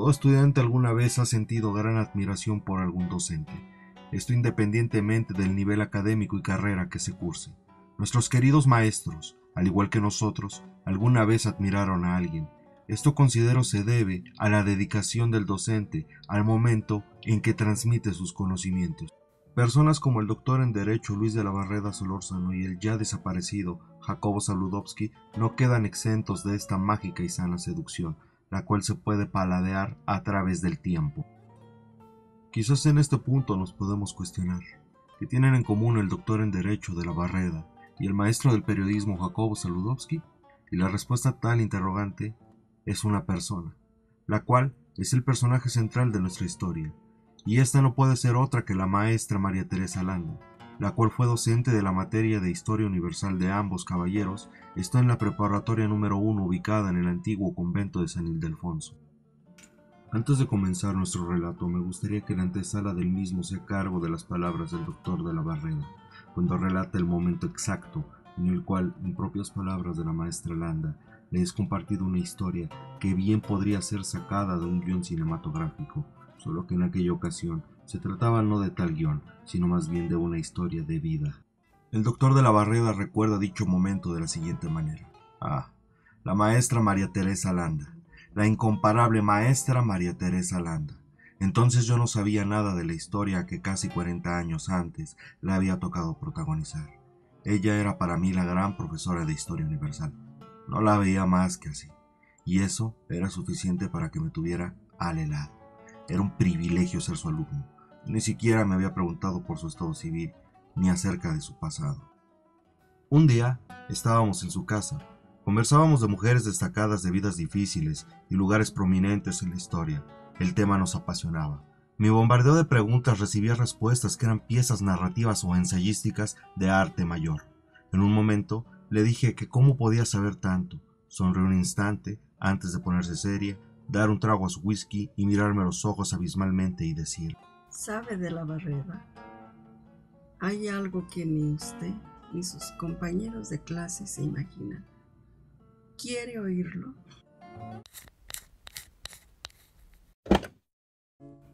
Todo estudiante alguna vez ha sentido gran admiración por algún docente, esto independientemente del nivel académico y carrera que se curse. Nuestros queridos maestros, al igual que nosotros, alguna vez admiraron a alguien. Esto considero se debe a la dedicación del docente al momento en que transmite sus conocimientos. Personas como el doctor en Derecho Luis de la Barreda Solórzano y el ya desaparecido Jacobo Saludowski no quedan exentos de esta mágica y sana seducción, la cual se puede paladear a través del tiempo. Quizás en este punto nos podemos cuestionar, ¿qué tienen en común el doctor en Derecho de la Barreda y el maestro del periodismo Jacobo Saludowski? Y la respuesta a tal interrogante es una persona, la cual es el personaje central de nuestra historia, y esta no puede ser otra que la maestra María Teresa Landa, la cual fue docente de la materia de Historia Universal de ambos caballeros, está en la preparatoria número 1 ubicada en el antiguo convento de San Ildefonso. Antes de comenzar nuestro relato, me gustaría que la antesala del mismo sea cargo de las palabras del doctor de la Barrera, cuando relata el momento exacto en el cual, en propias palabras de la maestra Landa, le es compartido una historia que bien podría ser sacada de un guion cinematográfico, solo que en aquella ocasión se trataba no de tal guion, sino más bien de una historia de vida. El doctor de la Barreda recuerda dicho momento de la siguiente manera. Ah, la maestra María Teresa Landa, la incomparable maestra María Teresa Landa. Entonces yo no sabía nada de la historia que casi 40 años antes le había tocado protagonizar. Ella era para mí la gran profesora de historia universal. No la veía más que así. Y eso era suficiente para que me tuviera al helado. Era un privilegio ser su alumno. Ni siquiera me había preguntado por su estado civil ni acerca de su pasado. Un día estábamos en su casa. Conversábamos de mujeres destacadas de vidas difíciles y lugares prominentes en la historia. El tema nos apasionaba. Mi bombardeo de preguntas recibía respuestas que eran piezas narrativas o ensayísticas de arte mayor. En un momento le dije que cómo podía saber tanto. Sonrió un instante antes de ponerse seria, dar un trago a su whisky y mirarme los ojos abismalmente y decir sabe de la barrera. Hay algo que ni usted ni sus compañeros de clase se imaginan. ¿Quiere oírlo?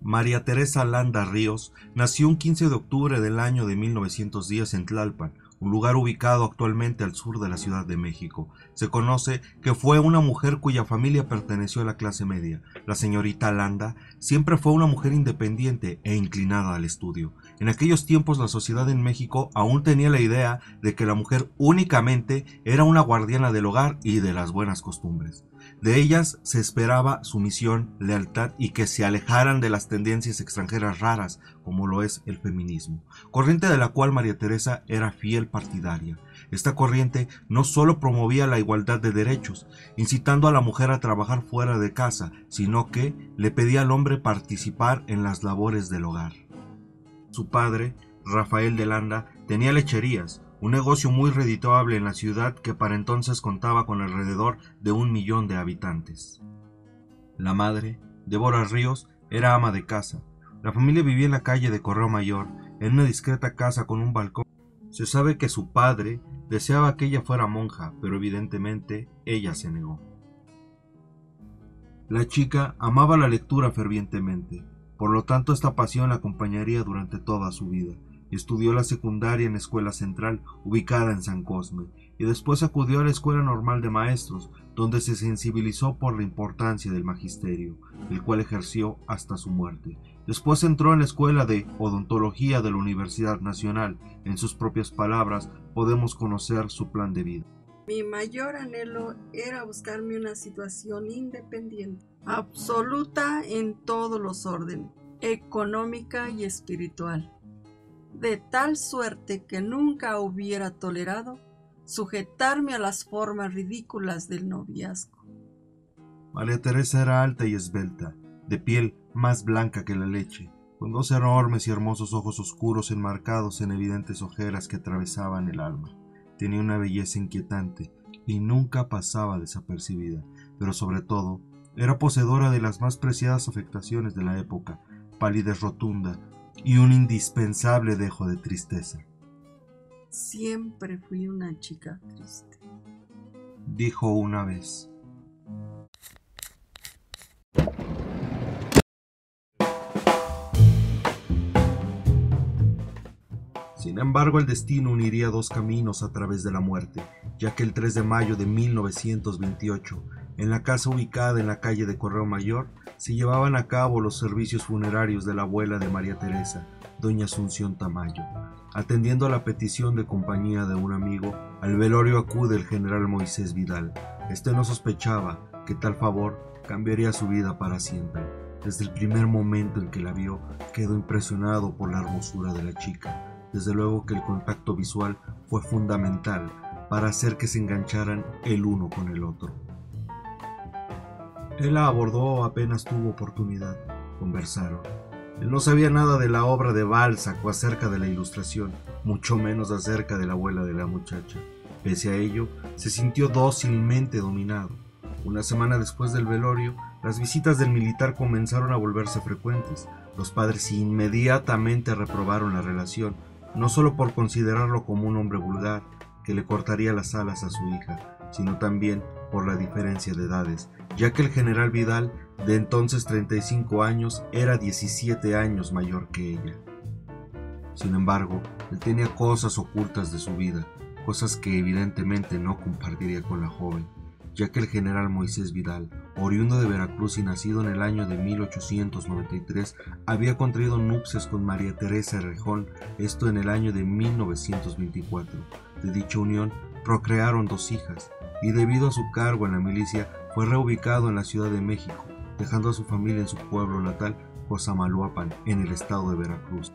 María Teresa Landa Ríos nació un 15 de octubre del año de 1910 en Tlalpan, un lugar ubicado actualmente al sur de la Ciudad de México. Se conoce que fue una mujer cuya familia perteneció a la clase media. La señorita Landa siempre fue una mujer independiente e inclinada al estudio. En aquellos tiempos la sociedad en México aún tenía la idea de que la mujer únicamente era una guardiana del hogar y de las buenas costumbres. De ellas se esperaba sumisión, lealtad y que se alejaran de las tendencias extranjeras raras, como lo es el feminismo, corriente de la cual María Teresa era fiel partidaria. Esta corriente no solo promovía la igualdad de derechos, incitando a la mujer a trabajar fuera de casa, sino que le pedía al hombre participar en las labores del hogar. Su padre, Rafael de Landa, tenía lecherías, un negocio muy redituable en la ciudad que para entonces contaba con alrededor de un millón de habitantes. La madre, Débora Ríos, era ama de casa. La familia vivía en la calle de Correo Mayor, en una discreta casa con un balcón. Se sabe que su padre deseaba que ella fuera monja, pero evidentemente ella se negó. La chica amaba la lectura fervientemente, por lo tanto esta pasión la acompañaría durante toda su vida. Estudió la secundaria en la Escuela Central, ubicada en San Cosme, y después acudió a la Escuela Normal de Maestros, donde se sensibilizó por la importancia del magisterio, el cual ejerció hasta su muerte. Después entró en la Escuela de Odontología de la Universidad Nacional. En sus propias palabras, podemos conocer su plan de vida. Mi mayor anhelo era buscarme una situación independiente, absoluta en todos los órdenes, económica y espiritual de tal suerte que nunca hubiera tolerado sujetarme a las formas ridículas del noviazgo. María Teresa era alta y esbelta, de piel más blanca que la leche, con dos enormes y hermosos ojos oscuros enmarcados en evidentes ojeras que atravesaban el alma. Tenía una belleza inquietante y nunca pasaba desapercibida, pero sobre todo era poseedora de las más preciadas afectaciones de la época, palidez rotunda, y un indispensable dejo de tristeza. Siempre fui una chica triste, dijo una vez. Sin embargo, el destino uniría dos caminos a través de la muerte, ya que el 3 de mayo de 1928, en la casa ubicada en la calle de Correo Mayor, se llevaban a cabo los servicios funerarios de la abuela de María Teresa, doña Asunción Tamayo. Atendiendo a la petición de compañía de un amigo, al velorio acude el general Moisés Vidal. Este no sospechaba que tal favor cambiaría su vida para siempre. Desde el primer momento en que la vio, quedó impresionado por la hermosura de la chica desde luego que el contacto visual fue fundamental para hacer que se engancharan el uno con el otro. Él la abordó apenas tuvo oportunidad. Conversaron. Él no sabía nada de la obra de Balzac o acerca de la ilustración, mucho menos acerca de la abuela de la muchacha. Pese a ello, se sintió dócilmente dominado. Una semana después del velorio, las visitas del militar comenzaron a volverse frecuentes. Los padres inmediatamente reprobaron la relación, no solo por considerarlo como un hombre vulgar que le cortaría las alas a su hija, sino también por la diferencia de edades, ya que el general Vidal, de entonces 35 años, era 17 años mayor que ella. Sin embargo, él tenía cosas ocultas de su vida, cosas que evidentemente no compartiría con la joven, ya que el general Moisés Vidal, oriundo de Veracruz y nacido en el año de 1893, había contraído nupcias con María Teresa Rejón, esto en el año de 1924. De dicha unión procrearon dos hijas, y debido a su cargo en la milicia fue reubicado en la Ciudad de México, dejando a su familia en su pueblo natal, Cosamaloapan, en el estado de Veracruz.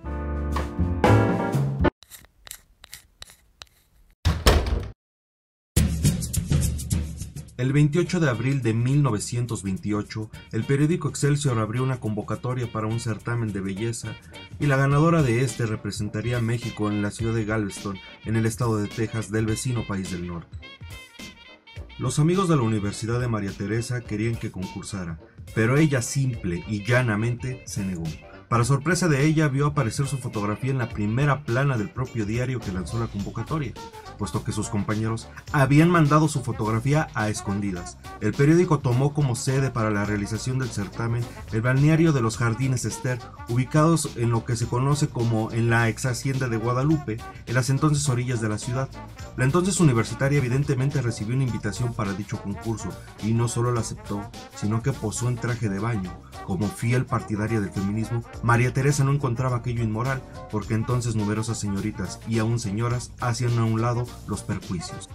El 28 de abril de 1928, el periódico Excelsior abrió una convocatoria para un certamen de belleza y la ganadora de este representaría a México en la ciudad de Galveston, en el estado de Texas del vecino país del norte. Los amigos de la Universidad de María Teresa querían que concursara, pero ella simple y llanamente se negó. Para sorpresa de ella, vio aparecer su fotografía en la primera plana del propio diario que lanzó la convocatoria puesto que sus compañeros habían mandado su fotografía a escondidas. El periódico tomó como sede para la realización del certamen el balneario de los Jardines Esther, ubicados en lo que se conoce como en la ex hacienda de Guadalupe, en las entonces orillas de la ciudad. La entonces universitaria evidentemente recibió una invitación para dicho concurso y no solo la aceptó, sino que posó en traje de baño. Como fiel partidaria del feminismo, María Teresa no encontraba aquello inmoral, porque entonces numerosas señoritas y aún señoras hacían a un lado los perjuicios.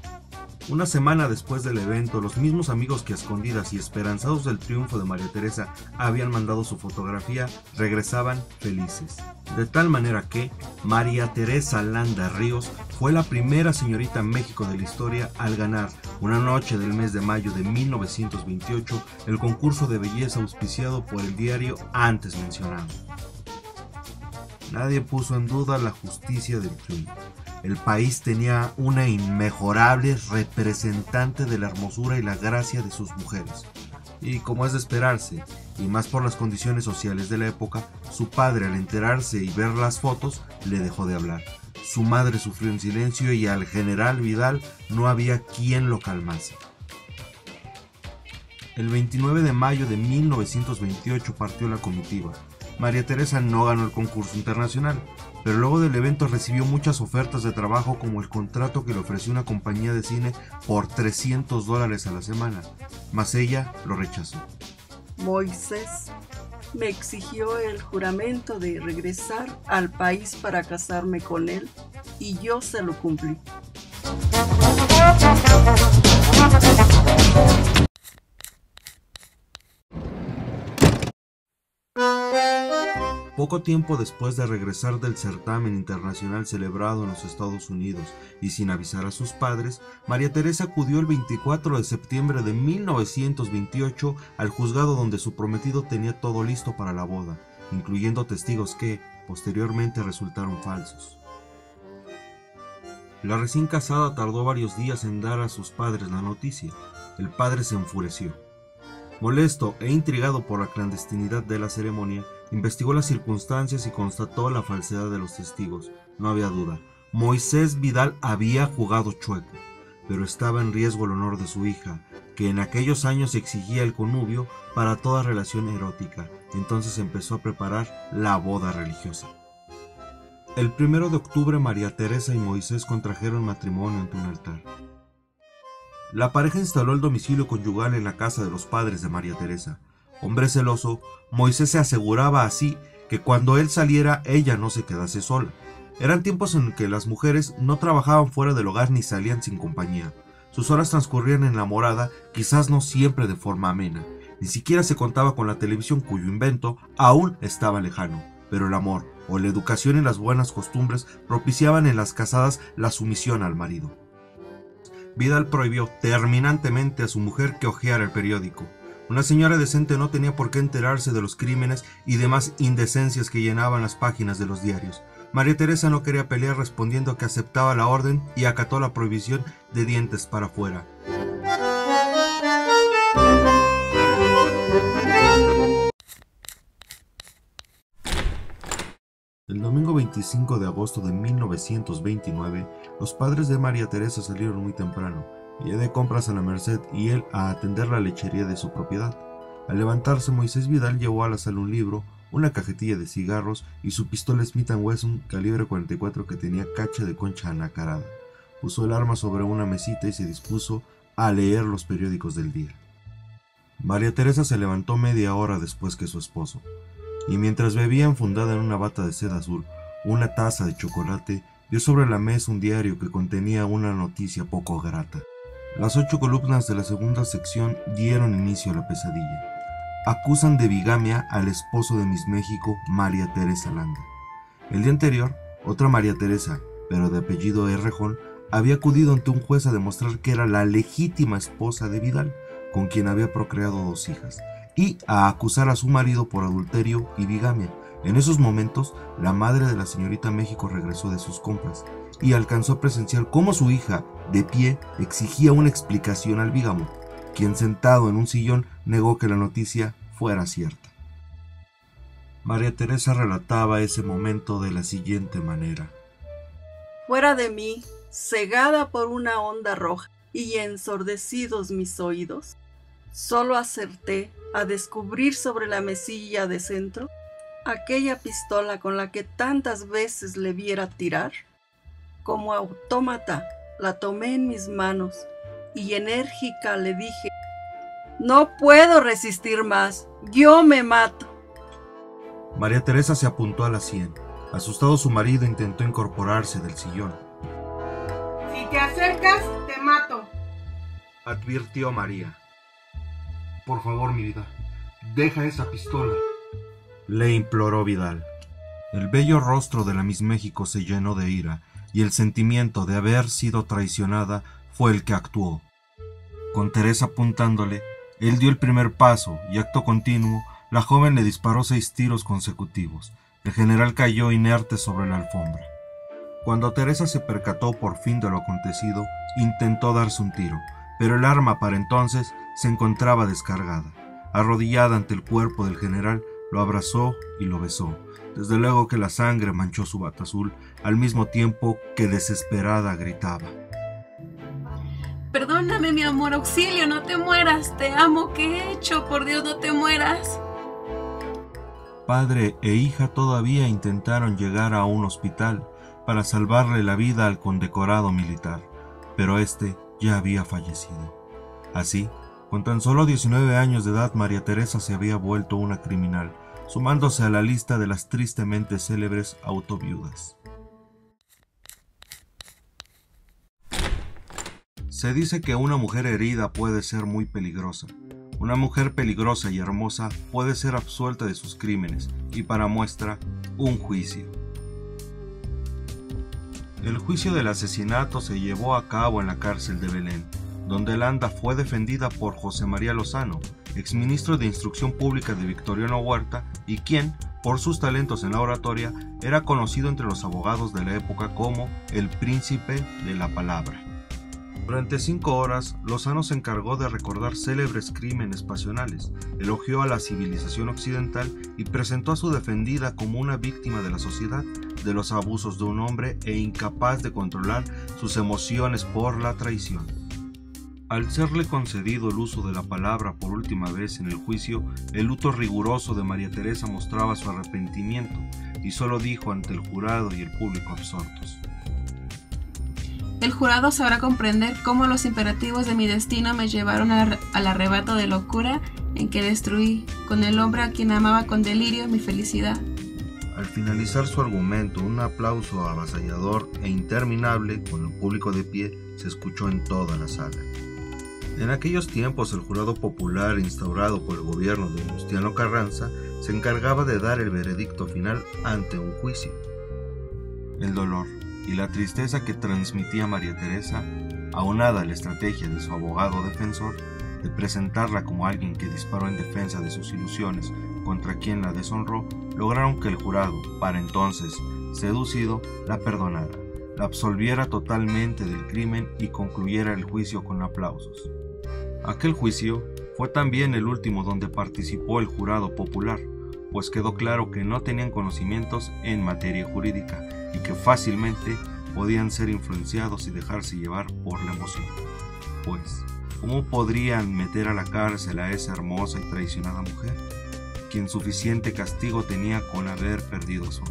Una semana después del evento, los mismos amigos que escondidas y esperanzados del triunfo de María Teresa habían mandado su fotografía regresaban felices. De tal manera que María Teresa Landa Ríos fue la primera señorita México de la historia al ganar, una noche del mes de mayo de 1928, el concurso de belleza auspiciado por el diario antes mencionado. Nadie puso en duda la justicia del triunfo el país tenía una inmejorable representante de la hermosura y la gracia de sus mujeres. Y como es de esperarse, y más por las condiciones sociales de la época, su padre al enterarse y ver las fotos le dejó de hablar. Su madre sufrió en silencio y al general Vidal no había quien lo calmase. El 29 de mayo de 1928 partió la comitiva. María Teresa no ganó el concurso internacional, pero luego del evento recibió muchas ofertas de trabajo como el contrato que le ofreció una compañía de cine por 300 dólares a la semana, mas ella lo rechazó. Moisés me exigió el juramento de regresar al país para casarme con él y yo se lo cumplí. Poco tiempo después de regresar del certamen internacional celebrado en los Estados Unidos y sin avisar a sus padres, María Teresa acudió el 24 de septiembre de 1928 al juzgado donde su prometido tenía todo listo para la boda, incluyendo testigos que, posteriormente, resultaron falsos. La recién casada tardó varios días en dar a sus padres la noticia. El padre se enfureció. Molesto e intrigado por la clandestinidad de la ceremonia, Investigó las circunstancias y constató la falsedad de los testigos. No había duda. Moisés Vidal había jugado chueco, pero estaba en riesgo el honor de su hija, que en aquellos años exigía el connubio para toda relación erótica. Entonces empezó a preparar la boda religiosa. El primero de octubre María Teresa y Moisés contrajeron matrimonio ante un altar. La pareja instaló el domicilio conyugal en la casa de los padres de María Teresa. Hombre celoso, Moisés se aseguraba así que cuando él saliera ella no se quedase sola. Eran tiempos en que las mujeres no trabajaban fuera del hogar ni salían sin compañía. Sus horas transcurrían en la morada, quizás no siempre de forma amena. Ni siquiera se contaba con la televisión cuyo invento aún estaba lejano. Pero el amor, o la educación y las buenas costumbres propiciaban en las casadas la sumisión al marido. Vidal prohibió terminantemente a su mujer que hojeara el periódico. Una señora decente no tenía por qué enterarse de los crímenes y demás indecencias que llenaban las páginas de los diarios. María Teresa no quería pelear respondiendo que aceptaba la orden y acató la prohibición de dientes para afuera. El domingo 25 de agosto de 1929, los padres de María Teresa salieron muy temprano, ella de compras a la Merced y él a atender la lechería de su propiedad. Al levantarse, Moisés Vidal llevó a la sala un libro, una cajetilla de cigarros y su pistola Smith Wesson calibre 44 que tenía cacha de concha anacarada. Puso el arma sobre una mesita y se dispuso a leer los periódicos del día. María Teresa se levantó media hora después que su esposo y mientras bebía enfundada en una bata de seda azul una taza de chocolate, dio sobre la mesa un diario que contenía una noticia poco grata. Las ocho columnas de la segunda sección dieron inicio a la pesadilla. Acusan de bigamia al esposo de Miss México, María Teresa Landa. El día anterior, otra María Teresa, pero de apellido Errejón, había acudido ante un juez a demostrar que era la legítima esposa de Vidal, con quien había procreado dos hijas y a acusar a su marido por adulterio y bigamia. En esos momentos, la madre de la señorita México regresó de sus compras y alcanzó a presenciar cómo su hija, de pie, exigía una explicación al bigamo, quien sentado en un sillón negó que la noticia fuera cierta. María Teresa relataba ese momento de la siguiente manera. Fuera de mí, cegada por una onda roja y ensordecidos mis oídos, solo acerté a descubrir sobre la mesilla de centro aquella pistola con la que tantas veces le viera tirar. Como autómata la tomé en mis manos y enérgica le dije, no puedo resistir más, yo me mato. María Teresa se apuntó a la sien. Asustado su marido intentó incorporarse del sillón. Si te acercas, te mato, advirtió María. Por favor, mi vida, deja esa pistola. Le imploró Vidal. El bello rostro de la Miss México se llenó de ira, y el sentimiento de haber sido traicionada fue el que actuó. Con Teresa apuntándole, él dio el primer paso, y acto continuo, la joven le disparó seis tiros consecutivos. El general cayó inerte sobre la alfombra. Cuando Teresa se percató por fin de lo acontecido, intentó darse un tiro, pero el arma para entonces se encontraba descargada. Arrodillada ante el cuerpo del general, lo abrazó y lo besó. Desde luego que la sangre manchó su bata azul, al mismo tiempo que desesperada gritaba. Perdóname, mi amor, auxilio, no te mueras, te amo, ¿qué he hecho? Por Dios, no te mueras. Padre e hija todavía intentaron llegar a un hospital para salvarle la vida al condecorado militar, pero este ya había fallecido. Así, con tan solo 19 años de edad, María Teresa se había vuelto una criminal, sumándose a la lista de las tristemente célebres autoviudas. Se dice que una mujer herida puede ser muy peligrosa. Una mujer peligrosa y hermosa puede ser absuelta de sus crímenes y para muestra, un juicio. El juicio del asesinato se llevó a cabo en la cárcel de Belén, donde Landa fue defendida por José María Lozano, exministro de Instrucción Pública de Victoriano Huerta y quien, por sus talentos en la oratoria, era conocido entre los abogados de la época como el príncipe de la palabra. Durante cinco horas, Lozano se encargó de recordar célebres crímenes pasionales, elogió a la civilización occidental y presentó a su defendida como una víctima de la sociedad, de los abusos de un hombre e incapaz de controlar sus emociones por la traición. Al serle concedido el uso de la palabra por última vez en el juicio, el luto riguroso de María Teresa mostraba su arrepentimiento y solo dijo ante el jurado y el público absortos. El jurado sabrá comprender cómo los imperativos de mi destino me llevaron al, arrebato de locura en que destruí con el hombre a quien amaba con delirio mi felicidad. Al finalizar su argumento, un aplauso avasallador e interminable, con el público de pie, se escuchó en toda la sala. En aquellos tiempos el jurado popular instaurado por el gobierno de Venustiano Carranza se encargaba de dar el veredicto final ante un juicio. El dolor y la tristeza que transmitía María Teresa, aunada a la estrategia de su abogado defensor de presentarla como alguien que disparó en defensa de sus ilusiones contra quien la deshonró, lograron que el jurado, para entonces seducido, la perdonara, la absolviera totalmente del crimen y concluyera el juicio con aplausos. Aquel juicio fue también el último donde participó el jurado popular, pues quedó claro que no tenían conocimientos en materia jurídica y que fácilmente podían ser influenciados y dejarse llevar por la emoción. Pues, ¿cómo podrían meter a la cárcel a esa hermosa y traicionada mujer, quien suficiente castigo tenía con haber perdido su?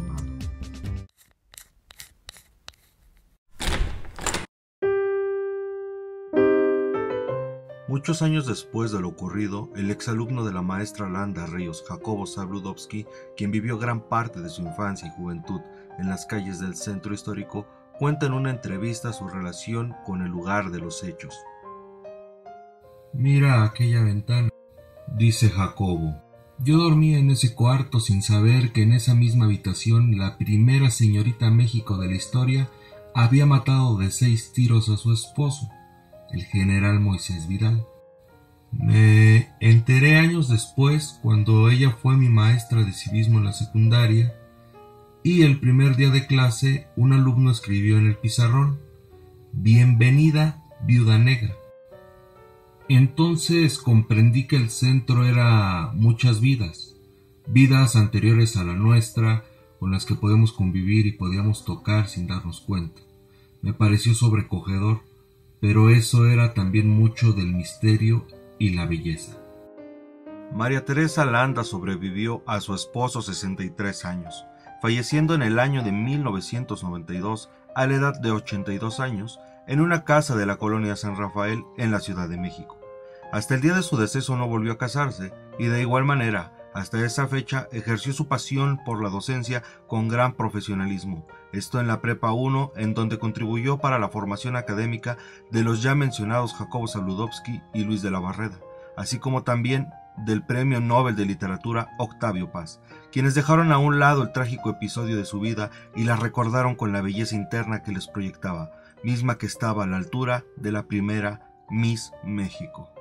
Muchos años después de lo ocurrido, el exalumno de la maestra Landa Ríos, Jacobo Sabludowski, quien vivió gran parte de su infancia y juventud en las calles del centro histórico, cuenta en una entrevista su relación con el lugar de los hechos. Mira aquella ventana, dice Jacobo. Yo dormía en ese cuarto sin saber que en esa misma habitación la primera señorita México de la historia había matado de seis tiros a su esposo el general Moisés Vidal. Me enteré años después cuando ella fue mi maestra de civismo en la secundaria y el primer día de clase un alumno escribió en el pizarrón Bienvenida viuda negra. Entonces comprendí que el centro era muchas vidas, vidas anteriores a la nuestra, con las que podemos convivir y podíamos tocar sin darnos cuenta. Me pareció sobrecogedor pero eso era también mucho del misterio y la belleza. María Teresa Landa sobrevivió a su esposo 63 años, falleciendo en el año de 1992 a la edad de 82 años en una casa de la colonia San Rafael en la Ciudad de México. Hasta el día de su deceso no volvió a casarse y de igual manera hasta esa fecha ejerció su pasión por la docencia con gran profesionalismo, esto en la Prepa 1, en donde contribuyó para la formación académica de los ya mencionados Jacobo Saludowski y Luis de la Barreda, así como también del Premio Nobel de Literatura Octavio Paz, quienes dejaron a un lado el trágico episodio de su vida y la recordaron con la belleza interna que les proyectaba, misma que estaba a la altura de la primera Miss México.